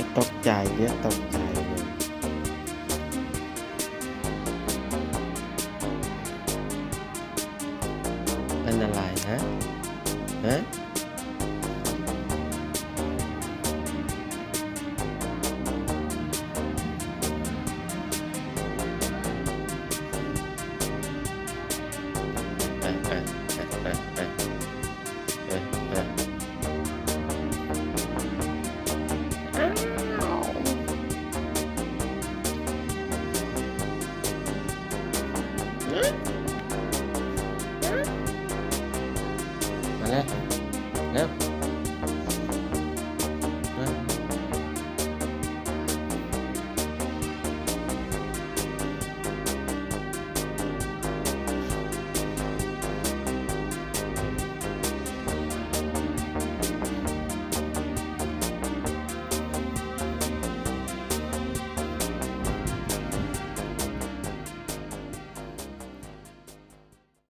เนี่ยตกใจเนี่ยตกใจเลยเป็นอะไรฮะฮะ だね。